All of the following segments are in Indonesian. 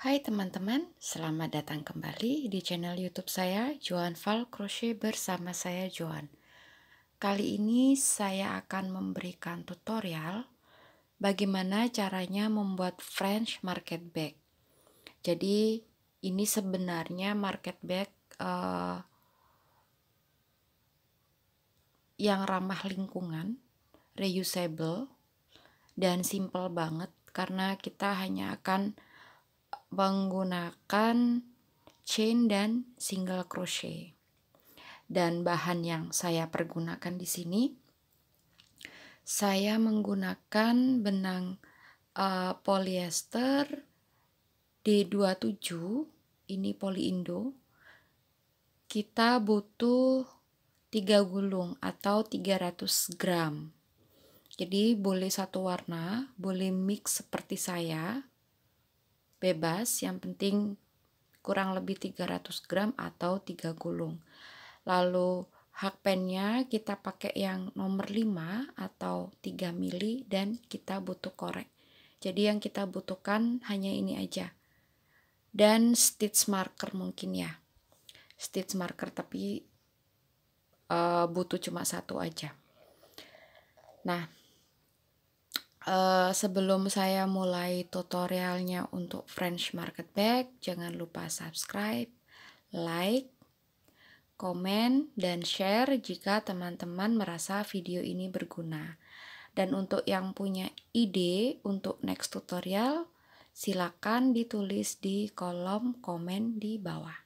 Hai teman-teman, selamat datang kembali di channel YouTube saya, Joan Val Crochet bersama saya Joan. Kali ini saya akan memberikan tutorial bagaimana caranya membuat French market bag. Jadi ini sebenarnya market bag uh, yang ramah lingkungan, reusable, dan simple banget karena kita hanya akan menggunakan chain dan single crochet. Dan bahan yang saya pergunakan di sini saya menggunakan benang uh, polyester D27 ini poliindo. Kita butuh 3 gulung atau 300 gram. Jadi boleh satu warna, boleh mix seperti saya bebas yang penting kurang lebih 300 gram atau 3 gulung. Lalu hak pennya kita pakai yang nomor 5 atau 3 mili dan kita butuh korek. Jadi yang kita butuhkan hanya ini aja. Dan stitch marker mungkin ya. Stitch marker tapi uh, butuh cuma satu aja. Nah Uh, sebelum saya mulai tutorialnya untuk French Market Bag, jangan lupa subscribe, like, komen, dan share jika teman-teman merasa video ini berguna. Dan untuk yang punya ide untuk next tutorial, silakan ditulis di kolom komen di bawah.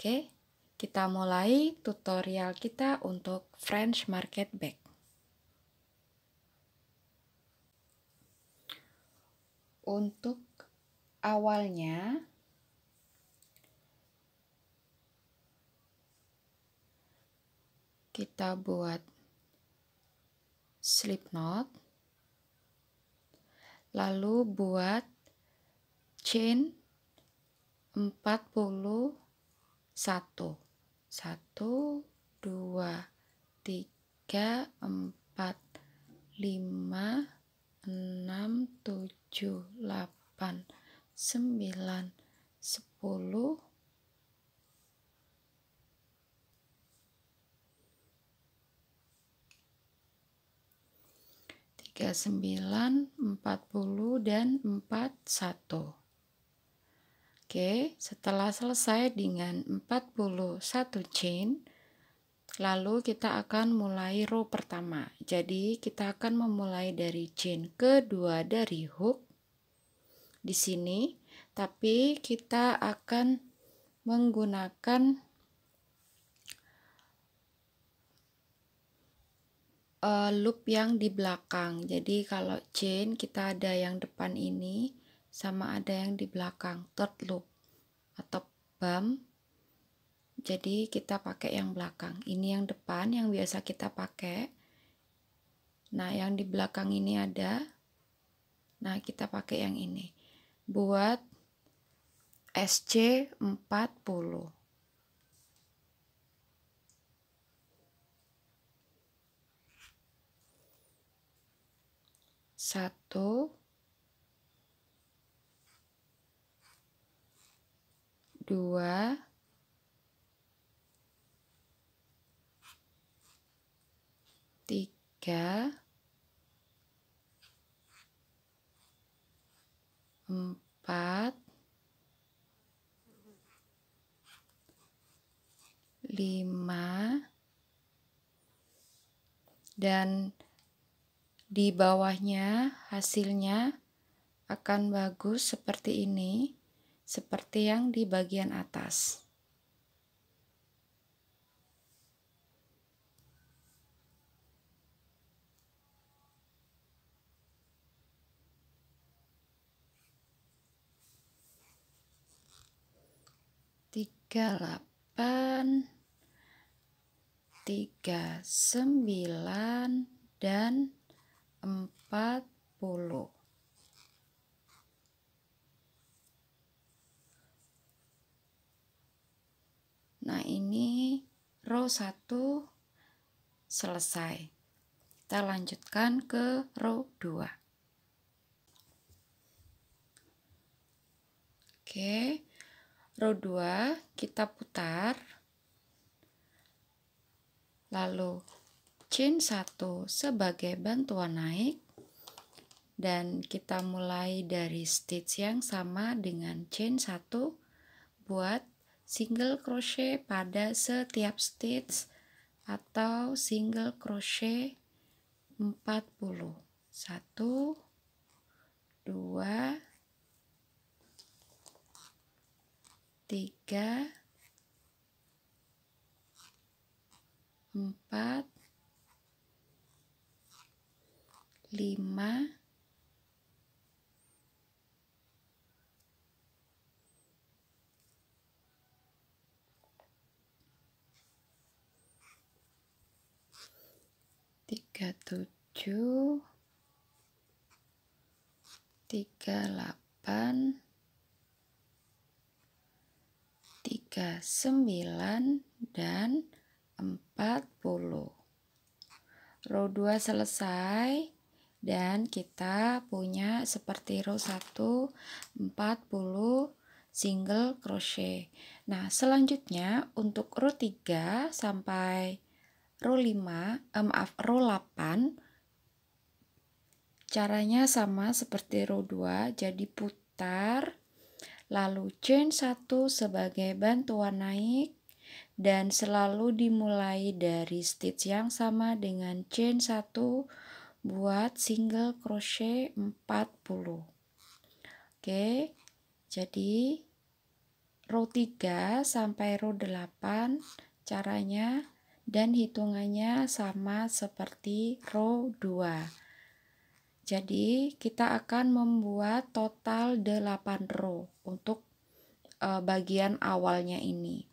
Oke, kita mulai tutorial kita untuk French Market Bag. Untuk awalnya kita buat slip knot lalu buat chain 41 1 2 3 4 5 6 7 8 9 10 tiga sembilan empat puluh dan empat satu. Oke, setelah selesai dengan 41 chain, Lalu kita akan mulai row pertama. Jadi kita akan memulai dari chain kedua dari hook di sini, tapi kita akan menggunakan uh, loop yang di belakang. Jadi kalau chain kita ada yang depan ini sama ada yang di belakang, third loop atau bump jadi kita pakai yang belakang. Ini yang depan yang biasa kita pakai. Nah, yang di belakang ini ada. Nah, kita pakai yang ini. Buat SC 40. Satu, dua, tiga, empat, lima, dan di bawahnya hasilnya akan bagus seperti ini, seperti yang di bagian atas. Tiga delapan tiga sembilan dan empat puluh Nah, ini row satu selesai. Kita lanjutkan ke row 2. Oke. Row 2 kita putar. Lalu chain 1 sebagai bantuan naik dan kita mulai dari stitch yang sama dengan chain 1 buat single crochet pada setiap stitch atau single crochet 40 1 2 3 4 5 tiga tujuh. Tiga delapan tiga sembilan dan empat puluh. Row dua selesai dan kita punya seperti row satu empat puluh single crochet. Nah selanjutnya untuk row 3 sampai row 5, eh, maaf, row 8 caranya sama seperti row 2, jadi putar lalu chain 1 sebagai bantuan naik dan selalu dimulai dari stitch yang sama dengan chain 1 buat single crochet 40 oke jadi row 3 sampai row 8 caranya dan hitungannya sama seperti row 2. Jadi kita akan membuat total 8 row untuk uh, bagian awalnya ini.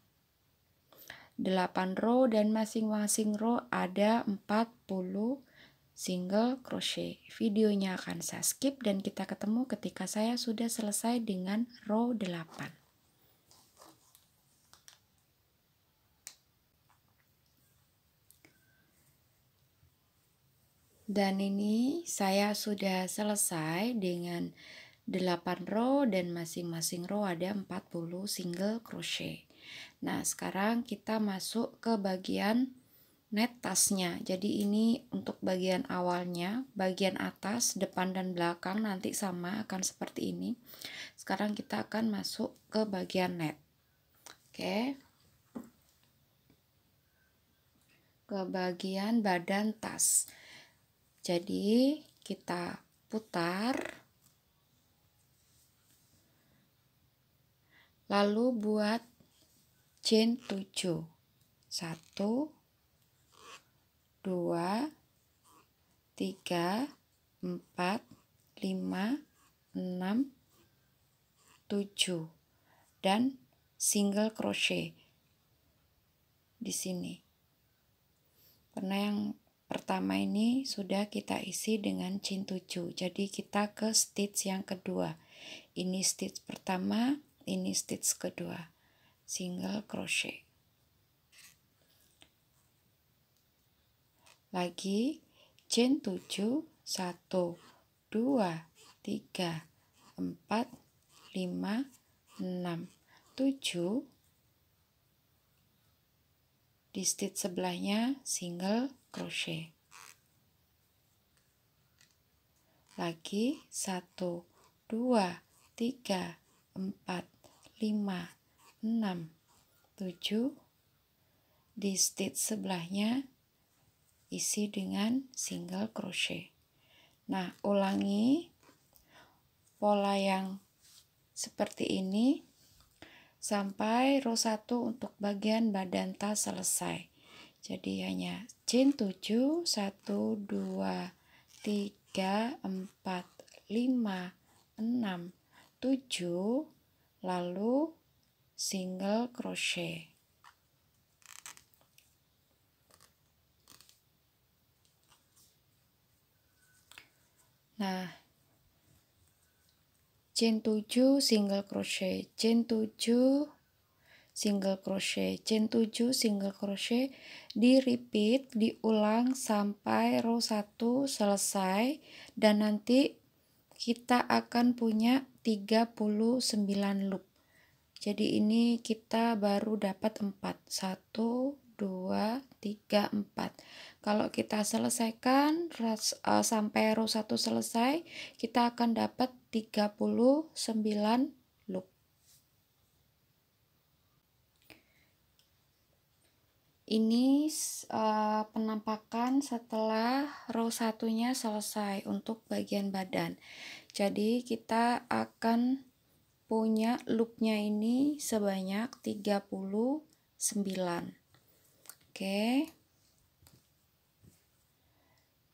8 row dan masing-masing row ada 40 single crochet. Videonya akan saya skip dan kita ketemu ketika saya sudah selesai dengan row 8. Dan ini saya sudah selesai dengan 8 row dan masing-masing row ada 40 single crochet. Nah, sekarang kita masuk ke bagian net tasnya. Jadi ini untuk bagian awalnya, bagian atas, depan dan belakang nanti sama akan seperti ini. Sekarang kita akan masuk ke bagian net. Oke. Ke bagian badan tas. Jadi kita putar. Lalu buat chain 7. 1 2 3 4 5 6 7 dan single crochet di sini. Karena yang pertama ini sudah kita isi dengan chain 7 jadi kita ke stitch yang kedua. Ini stitch pertama ini stitch kedua. Single crochet. Lagi chain 7 1 2 3 4 5 6 7 di stitch sebelahnya single crochet. Lagi satu dua tiga empat lima enam tujuh. Di stitch sebelahnya isi dengan single crochet. Nah ulangi. Pola yang seperti ini. Sampai row 1 untuk bagian badan tas selesai jadi hanya chain 7 1 2 3 4 5 6 7 lalu single crochet. Nah, chain 7 single crochet, chain 7 single crochet chain 7 single crochet di repeat diulang sampai row 1 selesai dan nanti kita akan punya 39 loop. Jadi ini kita baru dapat 4 1 2 3 4 kalau kita selesaikan uh, sampai row 1 selesai kita akan dapat 39 loop ini uh, penampakan setelah row satunya selesai untuk bagian badan. Jadi kita akan punya loopnya ini sebanyak 39 oke.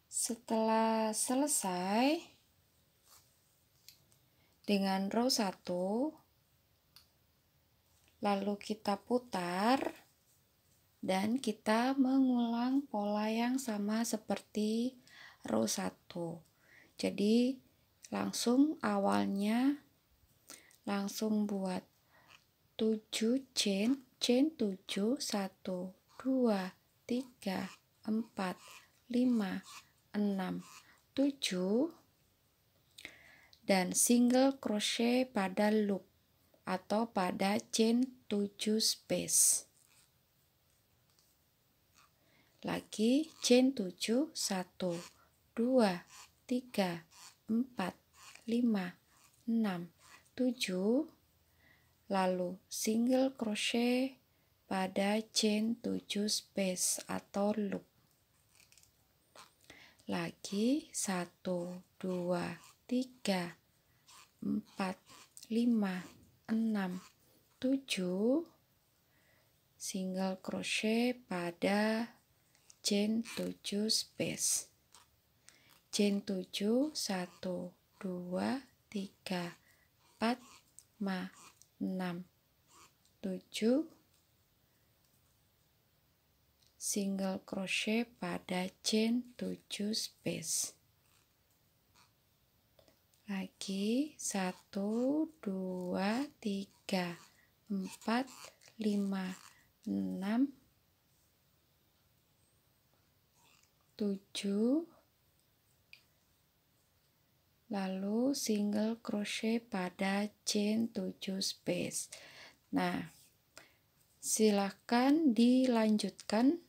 Setelah selesai dengan row 1 lalu kita putar dan kita mengulang pola yang sama seperti row 1 jadi langsung awalnya langsung buat 7 chain chain 7 1 2 3 4 5 6 7 dan single crochet pada loop atau pada chain 7 space lagi chain 7 1 2 3 4 5 6 7 lalu single crochet pada chain 7 space atau loop. Lagi 1 2 3 4 5 6 7 single crochet pada chain 7 space chain 7 1 2 3 4, 5, 6, 7 single crochet pada chain 7 space lagi 1 2 3 4 5 6 7 lalu single crochet pada chain 7 space. Nah silahkan dilanjutkan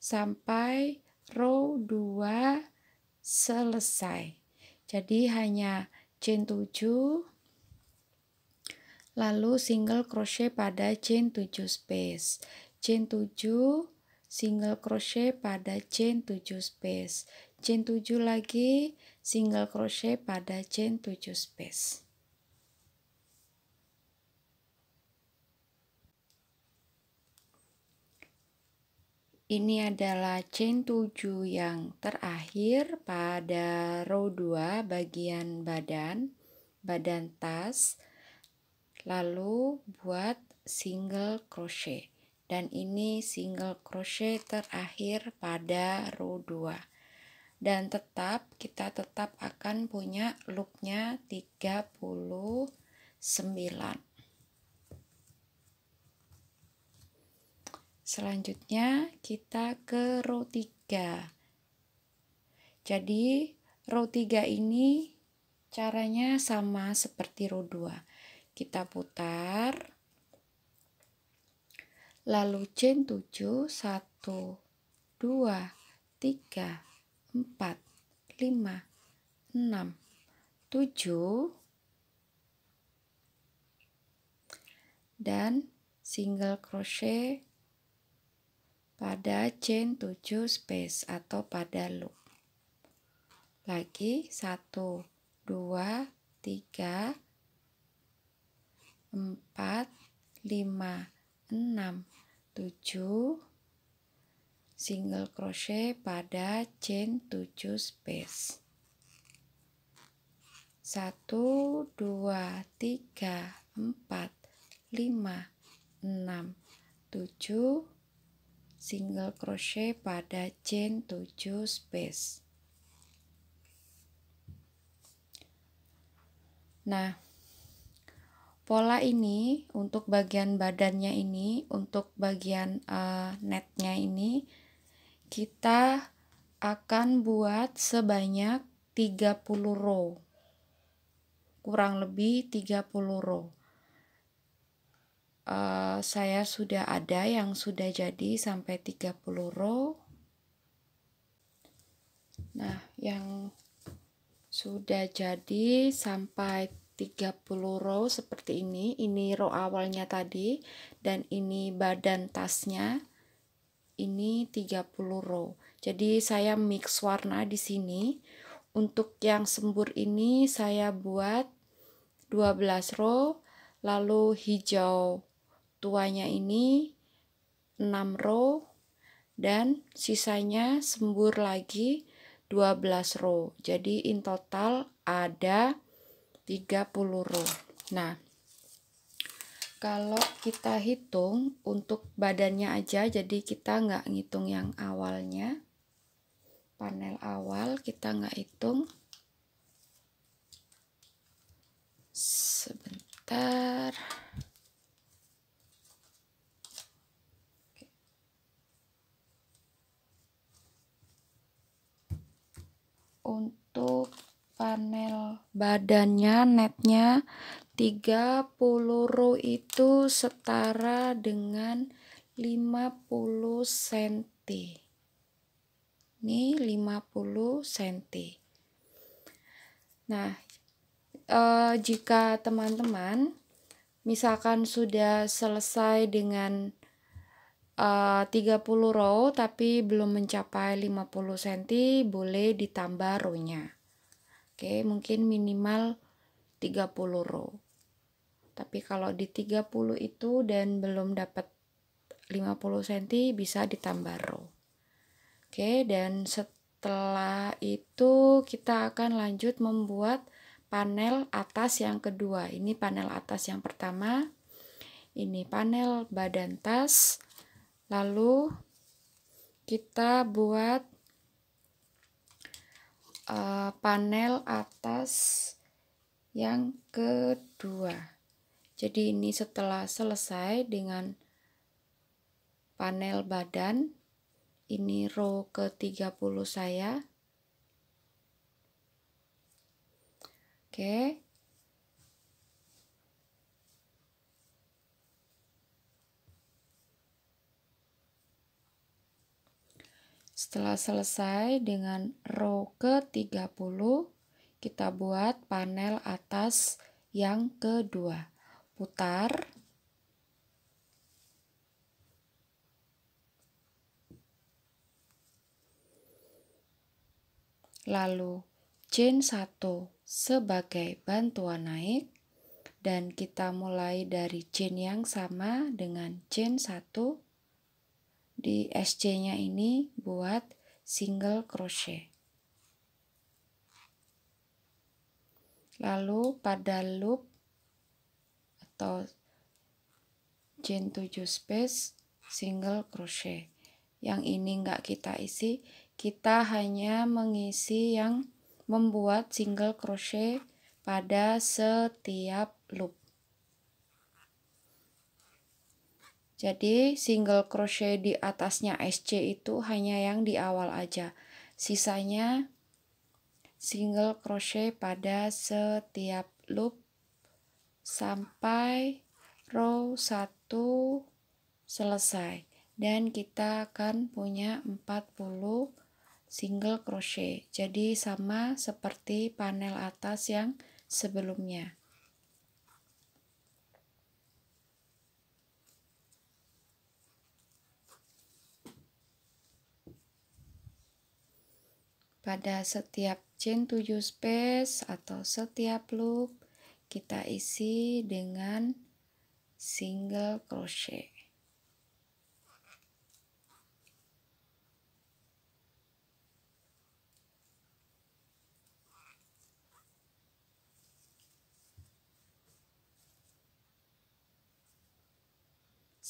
sampai row 2 selesai. Jadi hanya chain 7 lalu single crochet pada chain 7 space. Chain 7 single crochet pada chain 7 space chain 7 lagi single crochet pada chain 7 space. Ini adalah chain 7 yang terakhir pada row 2 bagian badan, badan tas. Lalu buat single crochet. Dan ini single crochet terakhir pada row 2 dan tetap kita tetap akan punya loopnya 39 selanjutnya kita ke row 3 jadi row 3 ini caranya sama seperti row 2 kita putar lalu chain 7 1 2 3 empat, lima, enam, tujuh, dan single crochet pada chain 7 space atau pada loop. Lagi satu, dua, tiga, empat, lima, enam, tujuh single crochet pada chain 7 space. 1 2 3 4 5 6 7 single crochet pada chain 7 space. Nah pola ini untuk bagian badannya ini untuk bagian uh, netnya ini kita akan buat sebanyak 30 row. Kurang lebih 30 row. Uh, saya sudah ada yang sudah jadi sampai 30 row. Nah yang sudah jadi sampai 30 row seperti ini. Ini row awalnya tadi dan ini badan tasnya. Ini 30 row. Jadi saya mix warna di sini. Untuk yang sembur ini saya buat 12 row lalu hijau tuanya ini 6 row dan sisanya sembur lagi 12 row. Jadi in total ada 30 row. Nah, kalau kita hitung untuk badannya aja, jadi kita nggak ngitung yang awalnya. Panel awal kita nggak hitung. Sebentar. Untuk panel badannya netnya 30 row itu setara dengan 50 cm ini 50 cm nah eh, jika teman-teman misalkan sudah selesai dengan eh, 30 row tapi belum mencapai 50 cm boleh ditambah row-nya Oke, mungkin minimal 30 row. Tapi kalau di 30 itu dan belum dapat 50 cm bisa ditambah row. Oke, dan setelah itu kita akan lanjut membuat panel atas yang kedua. Ini panel atas yang pertama. Ini panel badan tas. Lalu kita buat uh, panel atas yang kedua. Jadi ini setelah selesai dengan panel badan, ini row ke-30 saya. Oke. Setelah selesai dengan row ke-30, kita buat panel atas yang kedua. Putar. Lalu chain 1 sebagai bantuan naik dan kita mulai dari chain yang sama dengan chain 1 di SC-nya ini buat single crochet. Lalu pada loop atau chain 7 space single crochet. Yang ini enggak kita isi, kita hanya mengisi yang membuat single crochet pada setiap loop. Jadi single crochet di atasnya SC itu hanya yang di awal aja. Sisanya single crochet pada setiap loop sampai row 1 selesai. Dan kita akan punya 40 single crochet. Jadi sama seperti panel atas yang sebelumnya. Pada setiap chain 7 space atau setiap loop kita isi dengan single crochet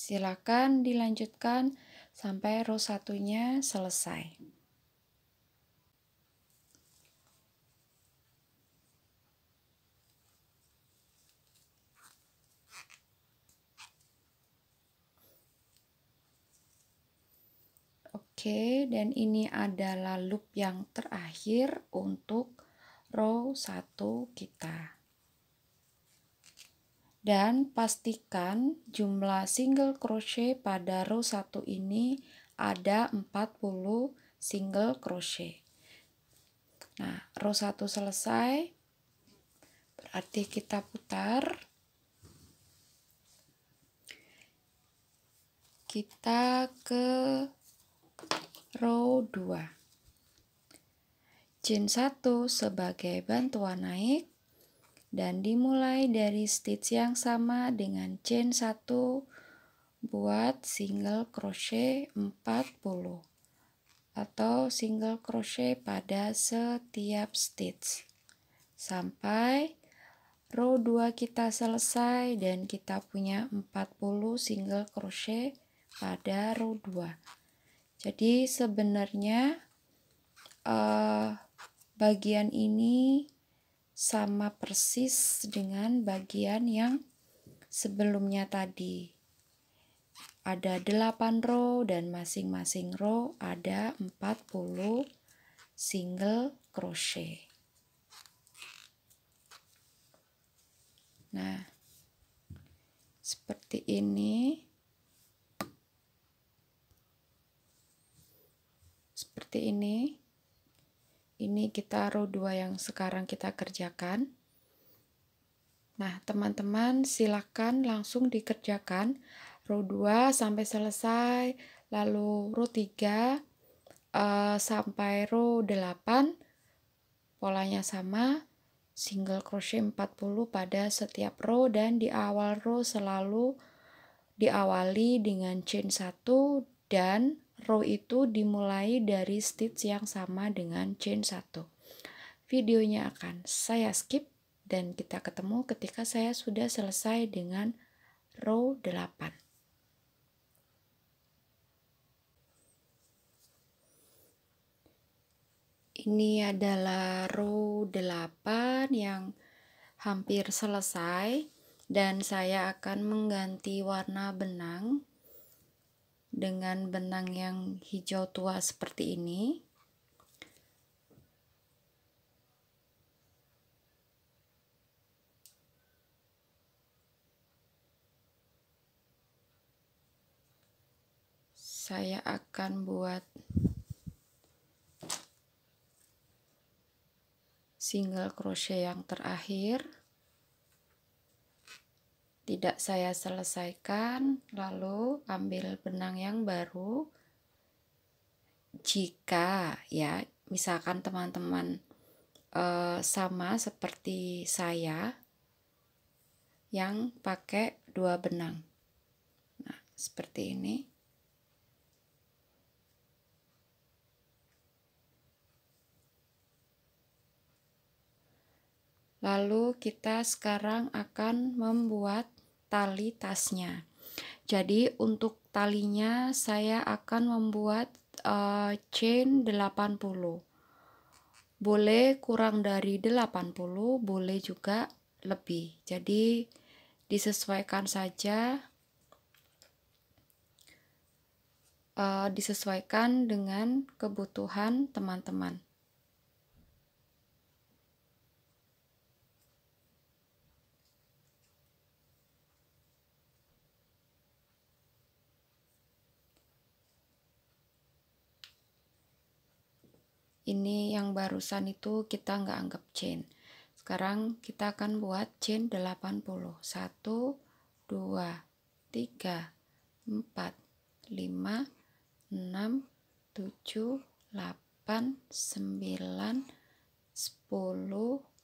silakan dilanjutkan sampai row satunya selesai. Oke, dan ini adalah loop yang terakhir untuk row 1 kita. dan pastikan jumlah single crochet pada row 1 ini ada 40 single crochet. Nah, row 1 selesai. Berarti kita putar. Kita ke row 2. Chain 1 sebagai bantuan naik dan dimulai dari stitch yang sama dengan chain 1 buat single crochet 40 atau single crochet pada setiap stitch sampai row 2 kita selesai dan kita punya 40 single crochet pada row 2 jadi sebenarnya uh, bagian ini sama persis dengan bagian yang sebelumnya tadi. Ada 8 row dan masing-masing row ada 40 single crochet. Nah, seperti ini. Seperti ini. Ini kita row 2 yang sekarang kita kerjakan. Nah, teman-teman silakan langsung dikerjakan. Row 2 sampai selesai, lalu row 3 uh, eh, sampai row 8 polanya sama single crochet 40 pada setiap row dan di awal row selalu diawali dengan chain 1 dan row itu dimulai dari stitch yang sama dengan chain 1. Videonya akan saya skip dan kita ketemu ketika saya sudah selesai dengan row 8. Ini adalah row 8 yang hampir selesai dan saya akan mengganti warna benang dengan benang yang hijau tua seperti ini. Saya akan buat single crochet yang terakhir tidak saya selesaikan, lalu ambil benang yang baru. Jika ya, misalkan teman-teman uh, sama seperti saya yang pakai dua benang. Nah, seperti ini. Lalu kita sekarang akan membuat tali tasnya. Jadi untuk talinya saya akan membuat uh, chain 80. Boleh kurang dari 80, boleh juga lebih. Jadi disesuaikan saja uh, disesuaikan dengan kebutuhan teman-teman. Ini yang barusan itu kita nggak anggap chain. Sekarang kita akan buat chain 80 1 2 3 4 5 6 7 8 9 10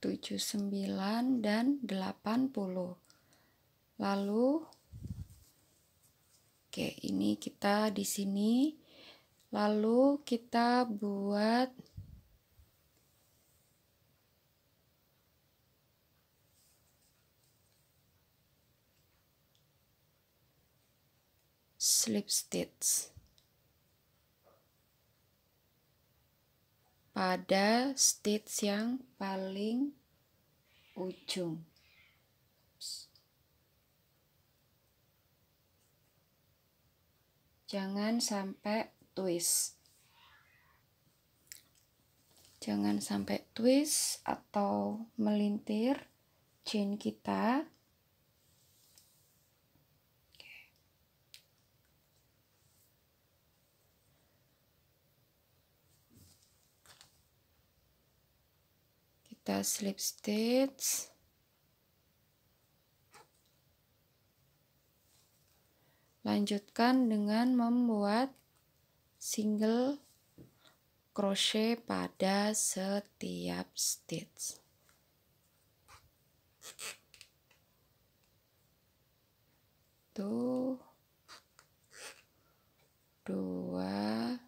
79 dan 80. Lalu Oke, ini kita di sini lalu kita buat slip stitch pada stitch yang paling ujung. jangan sampai twist jangan sampai twist atau melintir chain kita kita slip stitch. Lanjutkan dengan membuat single crochet pada setiap stitch. Tuh. Dua.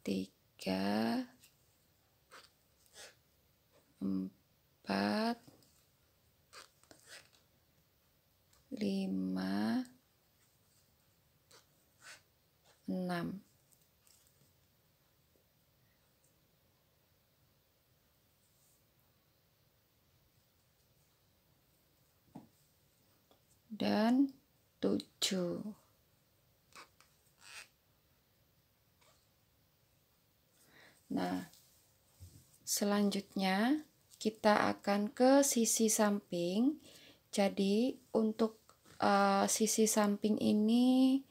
Tiga empat, lima, enam. dan tujuh. Nah, selanjutnya kita akan ke sisi samping. Jadi untuk uh, sisi samping ini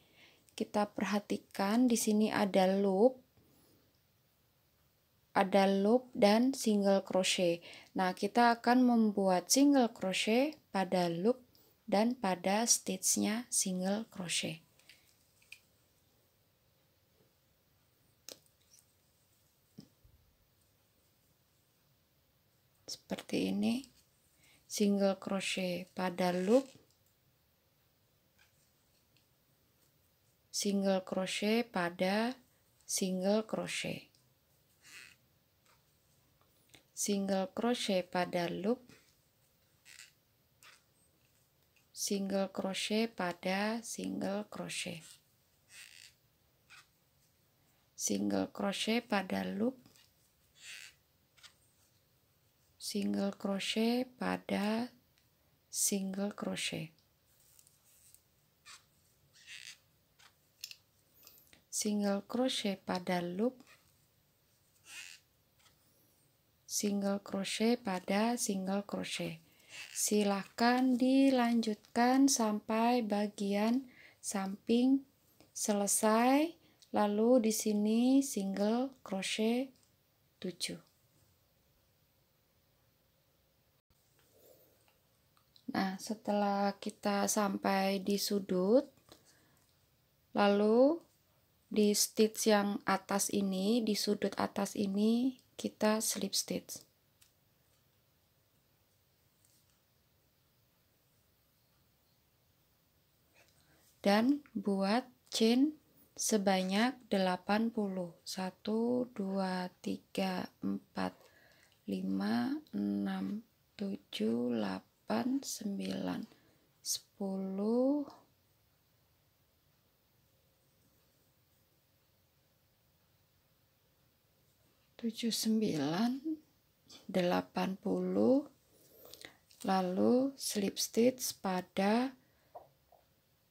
kita perhatikan di sini ada loop ada loop dan single crochet. Nah, kita akan membuat single crochet pada loop dan pada stitchnya single crochet. Seperti ini. Single crochet pada loop. Single crochet pada single crochet. Single crochet pada loop. Single crochet pada single crochet. Single crochet pada loop single crochet pada single crochet. Single crochet pada loop. Single crochet pada single crochet. Silahkan dilanjutkan sampai bagian samping. Selesai. Lalu di sini single crochet 7 Nah, setelah kita sampai di sudut, lalu di stitch yang atas ini, di sudut atas ini, kita slip stitch. Dan buat chain sebanyak 80. 1, 2, 3, 4, 5, 6, 7, 8, 8, 9, 10, tujuh sembilan delapan puluh lalu slip stitch pada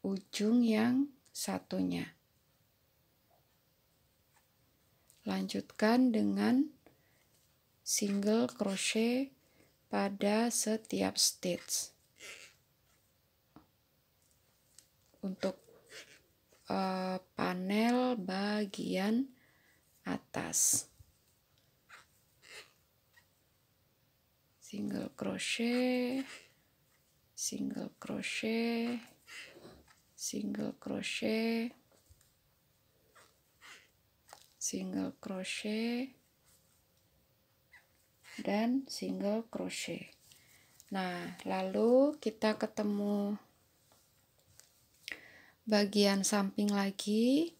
ujung yang satunya. Lanjutkan dengan single crochet pada setiap stitch untuk uh, panel bagian atas. Single crochet single crochet single crochet single crochet dan single crochet. Nah lalu kita ketemu bagian samping lagi.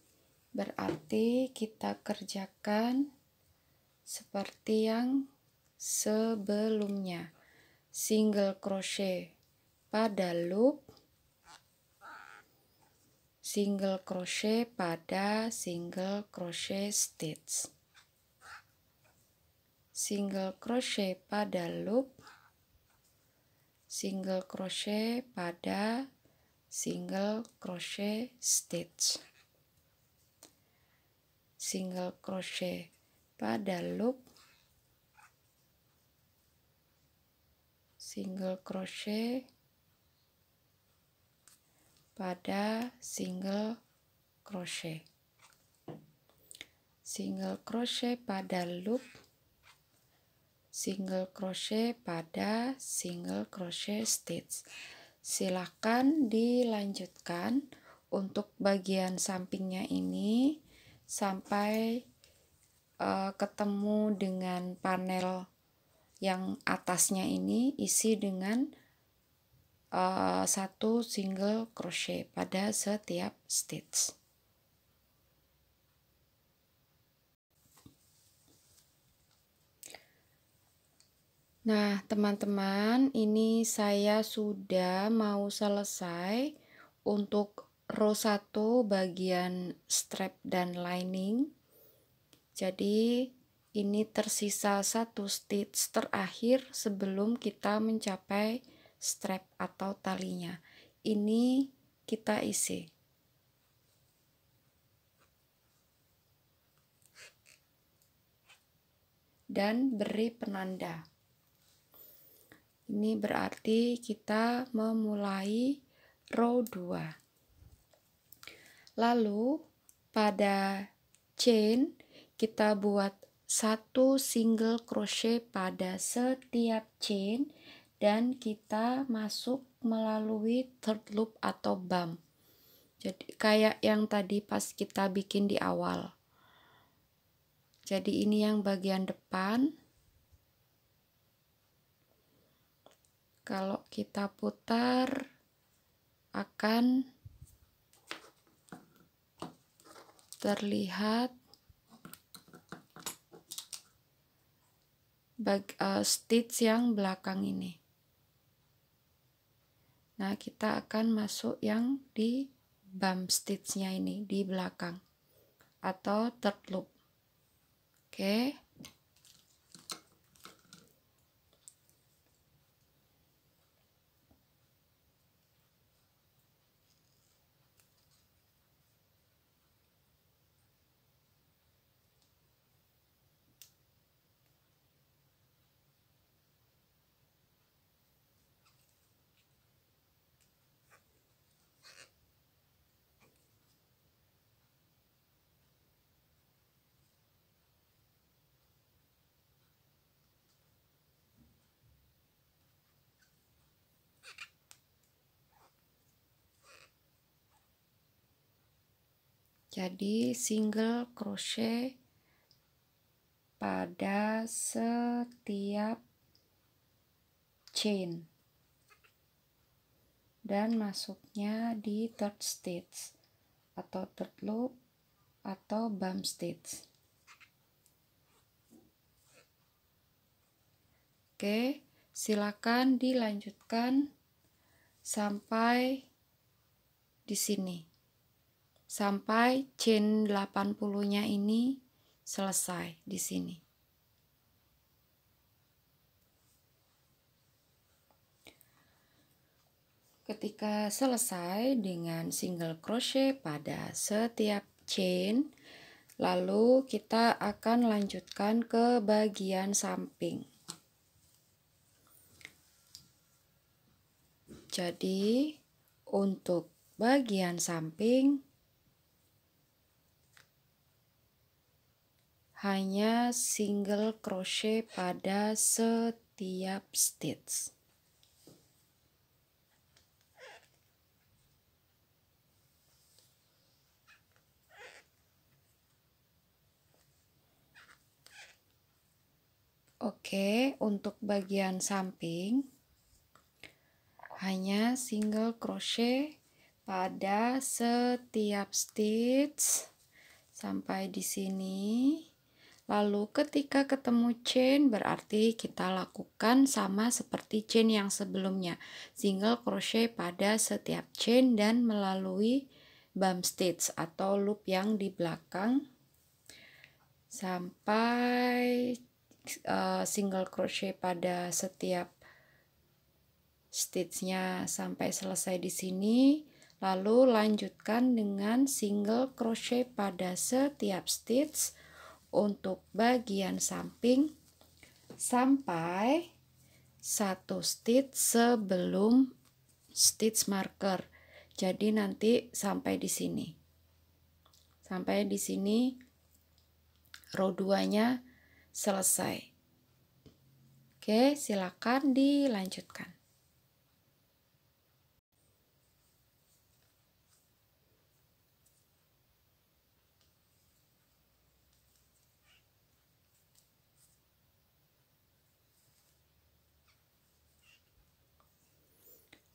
Berarti kita kerjakan seperti yang sebelumnya. Single crochet pada loop. Single crochet pada single crochet stitch single crochet pada loop. Single crochet pada single crochet stitch. Single crochet pada loop. Single crochet pada single crochet. Single crochet pada loop single crochet pada single crochet stitch. Silahkan dilanjutkan untuk bagian sampingnya ini sampai uh, ketemu dengan panel yang atasnya ini isi dengan uh, satu single crochet pada setiap stitch Nah, teman-teman, ini saya sudah mau selesai untuk row 1 bagian strap dan lining. Jadi, ini tersisa satu stitch terakhir sebelum kita mencapai strap atau talinya. Ini kita isi. Dan beri penanda. Ini berarti kita memulai row 2. Lalu pada chain kita buat satu single crochet pada setiap chain dan kita masuk melalui third loop atau bump. Jadi kayak yang tadi pas kita bikin di awal. Jadi ini yang bagian depan. Kalau kita putar akan terlihat bag, uh, stitch yang belakang ini. Nah, kita akan masuk yang di bump stitchnya ini di belakang atau third loop. Oke. Okay. Jadi single crochet pada setiap chain. Dan masuknya di third stitch atau third loop atau bump stitch. Oke silakan dilanjutkan sampai di sini sampai chain 80-nya ini selesai di sini. Ketika selesai dengan single crochet pada setiap chain, lalu kita akan lanjutkan ke bagian samping. Jadi, untuk bagian samping hanya single crochet pada setiap stitch. Oke, untuk bagian samping hanya single crochet pada setiap stitch sampai di sini. Lalu ketika ketemu chain berarti kita lakukan sama seperti chain yang sebelumnya. Single crochet pada setiap chain dan melalui bump stitch atau loop yang di belakang. Sampai uh, single crochet pada setiap stitchnya sampai selesai di sini. Lalu lanjutkan dengan single crochet pada setiap stitch untuk bagian samping sampai satu stitch sebelum stitch marker. Jadi nanti sampai di sini. Sampai di sini row 2 nya selesai. Oke silakan dilanjutkan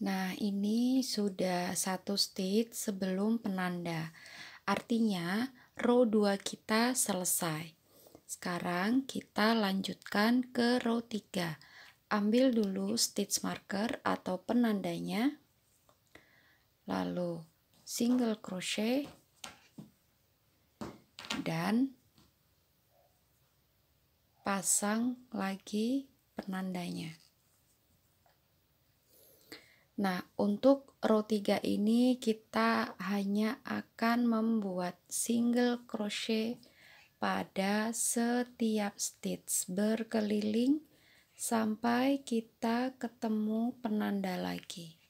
Nah, ini sudah satu stitch sebelum penanda. Artinya, row 2 kita selesai. Sekarang kita lanjutkan ke row 3. Ambil dulu stitch marker atau penandanya. Lalu single crochet dan pasang lagi penandanya. Nah, untuk row 3 ini kita hanya akan membuat single crochet pada setiap stitch berkeliling sampai kita ketemu penanda lagi.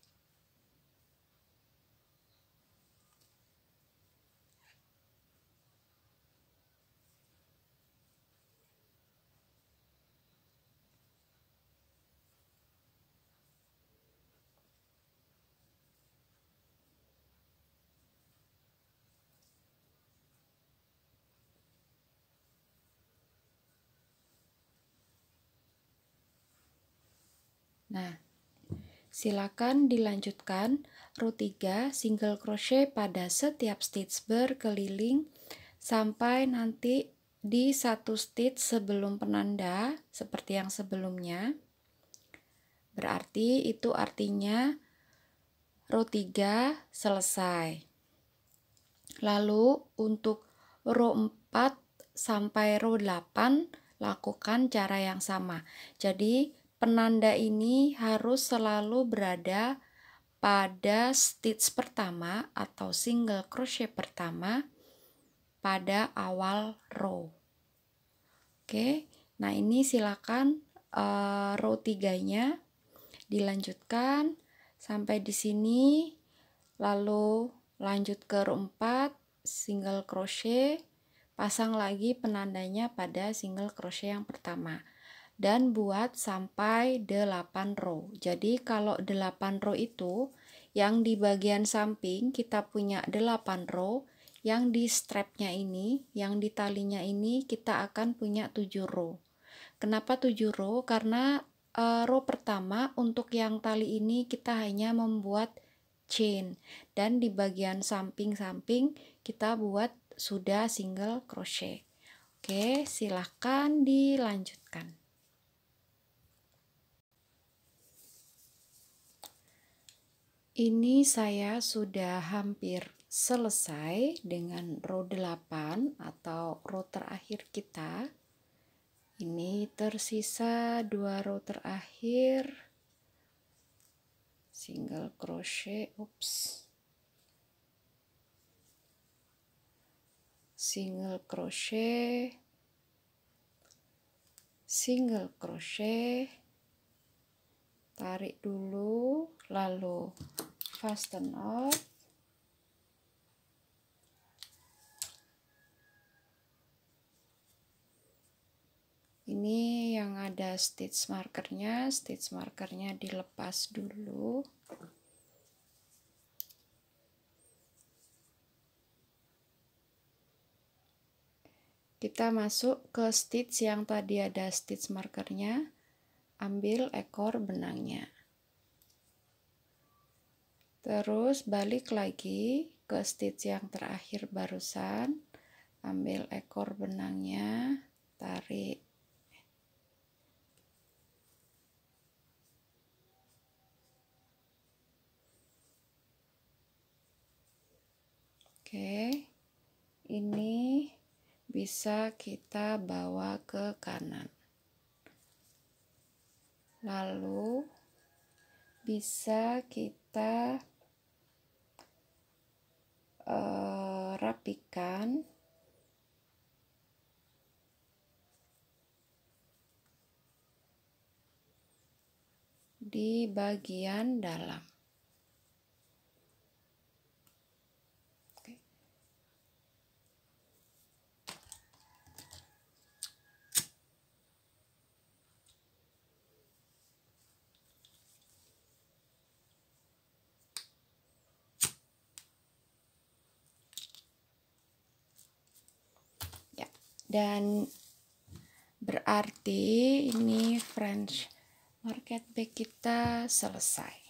Nah, silakan dilanjutkan row 3 single crochet pada setiap stitch berkeliling sampai nanti di satu stitch sebelum penanda seperti yang sebelumnya. Berarti itu artinya row 3 selesai. Lalu untuk row 4 sampai row 8 lakukan cara yang sama. Jadi penanda ini harus selalu berada pada stitch pertama atau single crochet pertama pada awal row. Oke, nah ini silakan uh, row tiganya dilanjutkan sampai di sini lalu lanjut ke row 4 single crochet pasang lagi penandanya pada single crochet yang pertama dan buat sampai 8 row. Jadi kalau 8 row itu yang di bagian samping kita punya 8 row, yang di strapnya ini, yang di talinya ini kita akan punya 7 row. Kenapa 7 row? Karena uh, row pertama untuk yang tali ini kita hanya membuat chain dan di bagian samping-samping kita buat sudah single crochet. Oke, silahkan dilanjutkan. Ini saya sudah hampir selesai dengan row 8 atau row terakhir kita. Ini tersisa dua row terakhir. Single crochet, ups. Single crochet. Single crochet. Tarik dulu, lalu fasten off ini yang ada stitch markernya. Stitch markernya dilepas dulu. Kita masuk ke stitch yang tadi ada stitch markernya ambil ekor benangnya. Terus balik lagi ke stitch yang terakhir barusan. Ambil ekor benangnya tarik. Oke ini bisa kita bawa ke kanan lalu bisa kita uh, rapikan di bagian dalam. Ya, dan berarti ini French market bag kita selesai.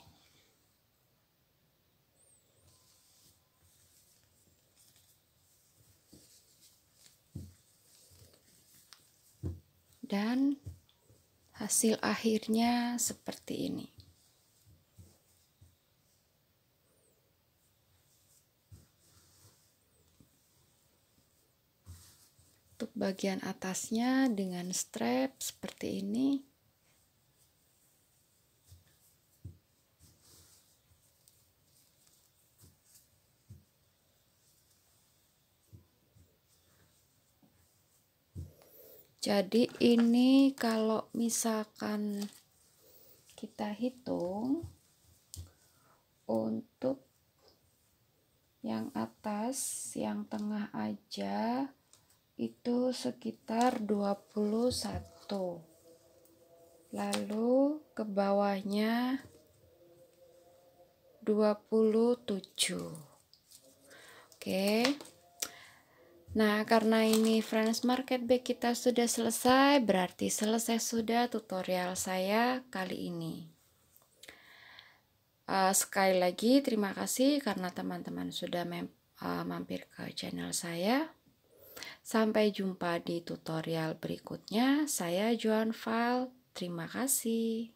Dan hasil akhirnya seperti ini. Untuk bagian atasnya dengan strap seperti ini. Jadi ini kalau misalkan kita hitung untuk yang atas, yang tengah aja itu sekitar 21. Lalu ke bawahnya 27. Oke. Nah, karena ini Friends Market Bag kita sudah selesai, berarti selesai sudah tutorial saya kali ini. Uh, sekali lagi terima kasih karena teman-teman sudah uh, mampir ke channel saya. Sampai jumpa di tutorial berikutnya. Saya Joan Val. Terima kasih.